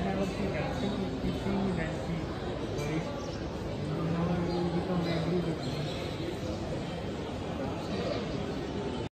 and I was thinking.